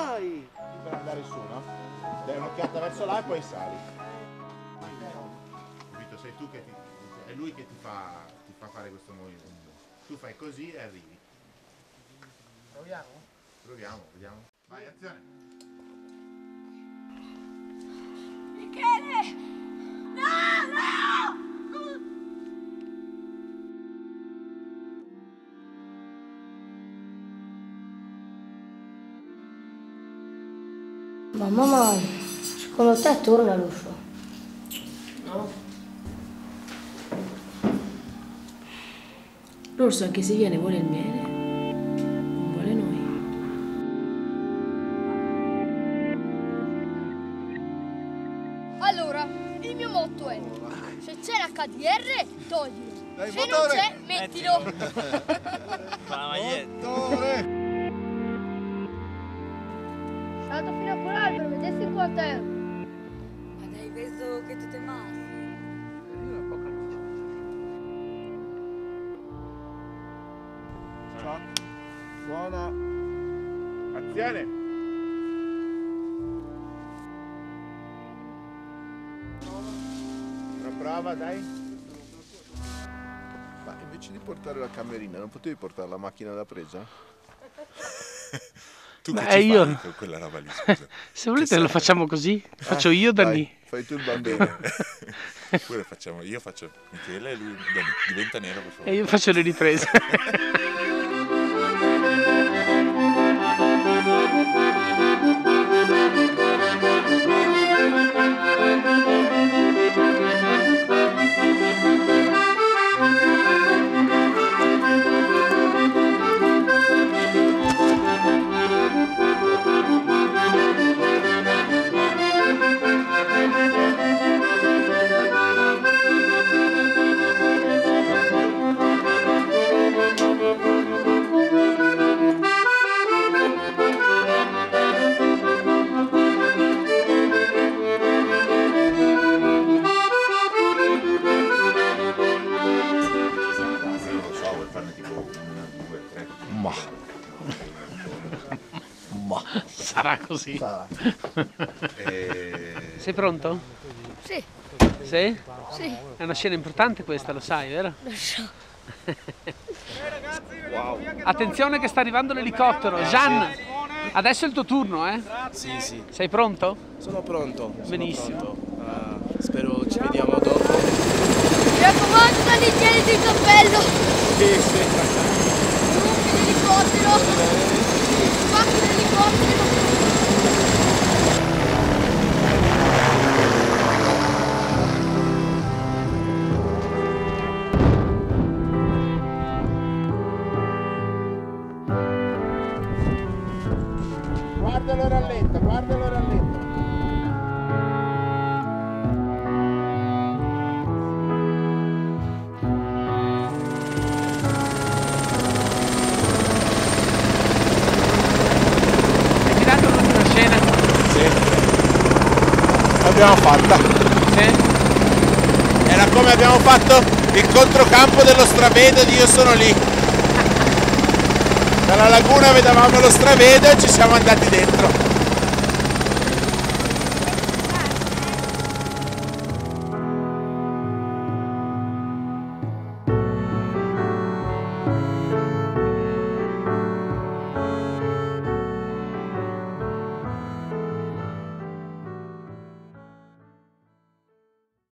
Vai! Per andare su, no? Dai un'occhiata verso là e poi sali. Capito? Sei tu che ti... è lui che ti fa, ti fa fare questo movimento. Tu fai così e arrivi. Proviamo? Proviamo, vediamo. Vai, azione! Michele! Mamma ma secondo te torna l'UFO? No? L'orso anche se viene vuole il miele, non vuole noi. Allora, il mio motto è: se c'è l'HDR, toglilo. Dai, se non motore! c'è, mettilo. Fa la maglietta. Salto fino a quell'albero, Buona. Azione. Una prova, dai. Ma invece di portare la camerina, non potevi portare la macchina da presa? Tu Beh, che ci io- fai con quella roba lì, scusa? Se volete lo facciamo così. Faccio io, Dai, Dani. fai tu il bambino. Pure facciamo, io faccio Michele e lui Dani, diventa nero per favore. E io faccio le riprese. Ma. Ma sarà così. E... Sei pronto? Sì, Sì? sì, È una scena importante questa, lo sai, vero? lo so. Attenzione che sta arrivando l'elicottero. Gian, adesso è il tuo turno, eh? Sì, sì, Sei pronto? sono pronto. sono Benissimo. pronto. Ah, spero ci vediamo dopo. Mi raccomando, tieniti il cappello. Sì, sì. Guardalo rallento, guardalo rallento. Hai girato l'ultima scena? Sì. L'abbiamo fatta. Sì? Era come abbiamo fatto il controcampo dello stravedo di Io sono lì. Dalla laguna vedevamo lo stravedo e ci siamo andati dentro.